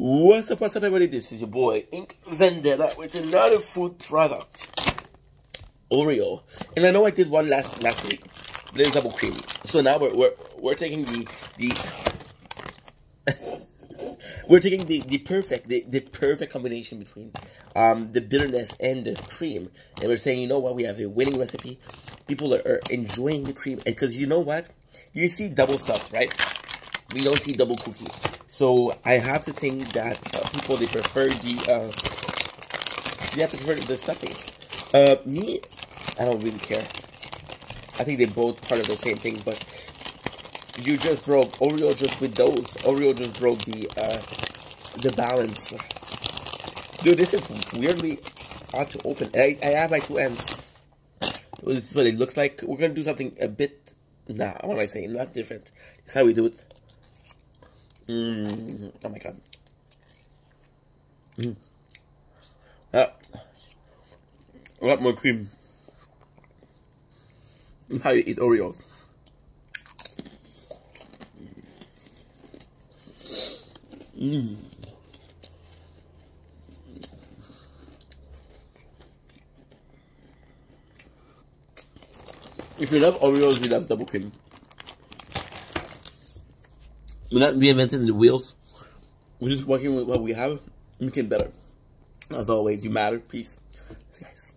What's up, what's up, everybody? This is your boy, Ink Vendetta, with another food product. Oreo. And I know I did one last last week, but it's double cream. So now we're, we're, we're taking the, the, we're taking the, the perfect, the, the perfect combination between um, the bitterness and the cream. And we're saying, you know what, we have a winning recipe. People are, are enjoying the cream. And because you know what? You see double stuff, right? We don't see double cookie. So I have to think that uh, people they prefer the uh, they have to prefer the stuffing. Uh, me, I don't really care. I think they both part of the same thing, but you just broke Oreo just with those. Oreo just broke the uh, the balance. Dude, this is weirdly hard to open. I, I have my two ends. This is what it looks like. We're gonna do something a bit. Nah, what am I saying? Not different. It's how we do it. Mm. Oh my god. Mm. Ah. A lot more cream. And How you eat Oreos. Mm. If you love Oreos, you love double cream. We're not reinventing the wheels. We're just working with what we have, making it better. As always, you matter. Peace. Guys.